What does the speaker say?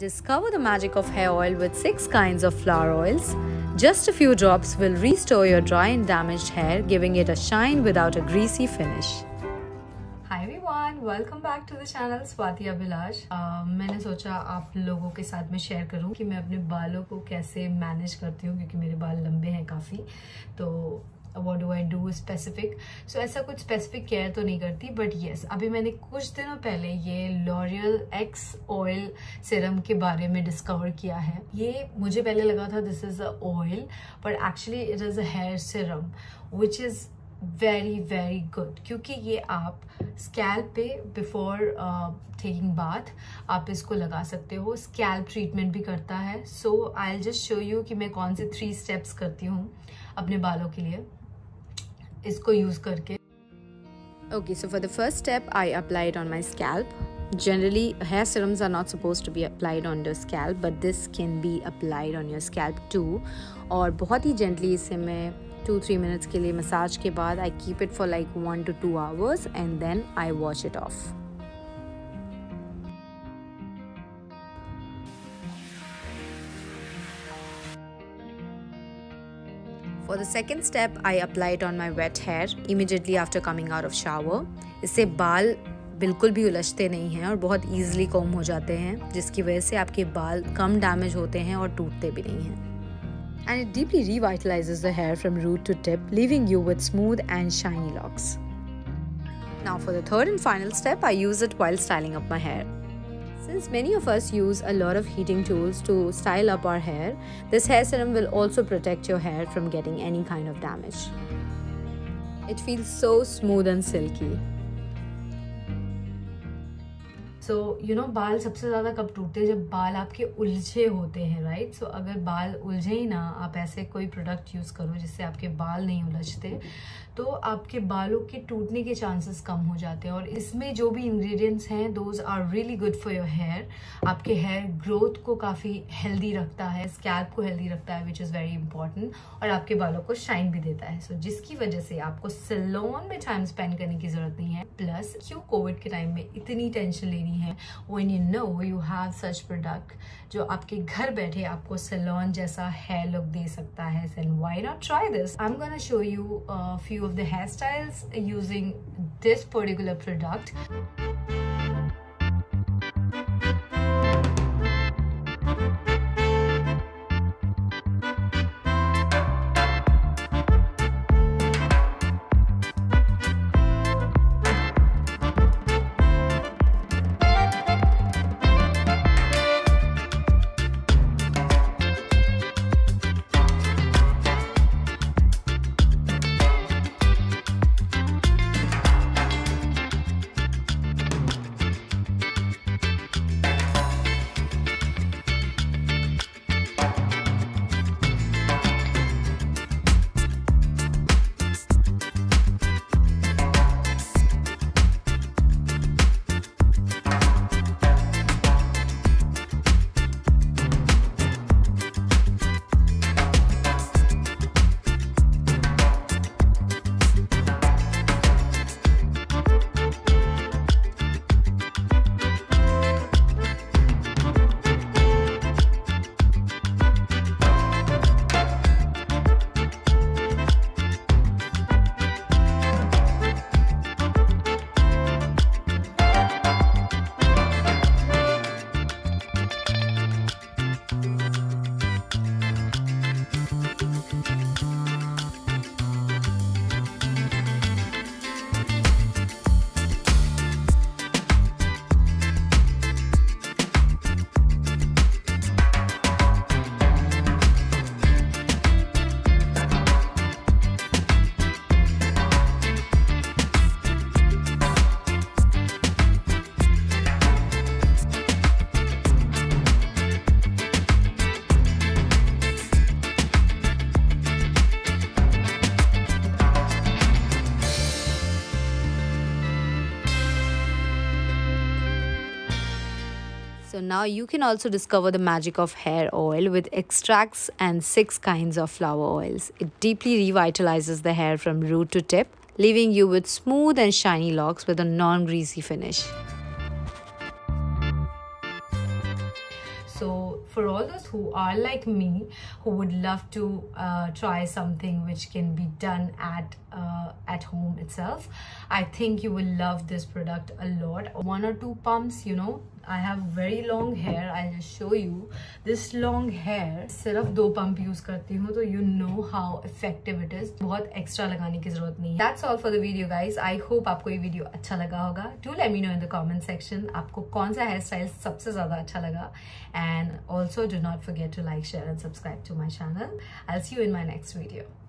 Discover the magic of hair oil with 6 kinds of flower oils. Just a few drops will restore your dry and damaged hair, giving it a shine without a greasy finish. Everyone, welcome back to the channel Swati Abhilash. Uh, मैंने सोचा आप लोगों के साथ में share करूँ कि मैं अपने बालों को कैसे मैनेज करती हूँ क्योंकि मेरे बाल लंबे हैं काफ़ी तो what do I do specific so ऐसा कुछ स्पेसिफिक केयर तो नहीं करती बट येस अभी मैंने कुछ दिनों पहले ये लॉरियल एक्स ऑयल सिरम के बारे में डिस्कवर किया है। ये मुझे पहले लगा था this is a oil but actually it is a hair serum which is very very good क्योंकि ये आप स्कैल्प पे बिफोर टेकिंग बाथ आप इसको लगा सकते हो। स्कैल्प ट्रीटमेंट भी करता है। So I just show you कि मैं कौन से थ्री स्टेप्स करती हूँ अपने बालों के लिए। इसको यूज़ करके Okay, so for the first step, I apply it on my scalp. Generally, hair serums are not supposed to be applied on your scalp, but this can be applied on your scalp too. और बहुत ही gently इसे मैं to three minutes के लिए massage के बाद I keep it for like one two two hours and then I wash it off for the second step I apply it on my wet hair immediately after coming out of shower इससे बाल बिल्कुल भी उलझते नहीं हैं और बहुत easily com हो जाते हैं, जिसकी वजह से आपके बाल कम डैमेज होते हैं और टूटते भी नहीं हैं। And it deeply revitalises the hair from root to tip living you with smooth and shiny locks now for the third and final step I use it while styling up my hair Since many of us use a lot of heating tools to style up our hair, this hair serum will also protect your hair from getting any kind of damage. It feels so smooth and silky. So you know बाल सबसे ज़्यादा कब टूटते हैं जब बाल आपके उलझे होते हैं राइट सो so, अगर बाल उलझे ही ना आप ऐसे कोई प्रोडक्ट यूज़ करो जिससे आपके बाल नहीं उलझते तो आपके बालों के टूटने के चांसेस कम हो जाते हैं और इसमें जो भी इंग्रेडिएंट्स हैं those are really good for your hair आपके हेयर ग्रोथ को काफ़ी हेल्दी रखता है स्कैल्प को हेल्दी रखता है विच इज़ वेरी इंपॉर्टेंट और आपके बालों को शाइन भी देता है। सो so, जिसकी वजह से आपको सलोन में टाइम स्पेंड करने की ज़रूरत नहीं है प्लस क्यों कोविड के टाइम में इतनी टेंशन लेनी है? When you know you have such product जो आपके घर बैठे आपको सलोन जैसा हेयर लुक दे सकता है and why not try this I am gonna show you few the hairstyles using this particular product. So now you can also discover the magic of hair oil with extracts and six kinds of flower oils. It deeply revitalizes the hair from root to tip, leaving you with smooth and shiny locks with a non-greasy finish. So for all those who are like me, who would love to uh, try something which can be done at uh, at home itself, I think you will love this product a lot. One or two pumps, you know, I have very long hair I show you this long hair सिर्फ़ दो pump use करती हूँ तो you know how effective it is बहुत extra लगाने की ज़रूरत नहीं है। That's all for the video guys I hope आपको ये वीडियो अच्छा लगा होगा। To let me know in the comment section आपको कौन सा हेयर स्टाइल सबसे ज़्यादा अच्छा लगा। And also do not forget to like share and subscribe to my channel I see you in my next video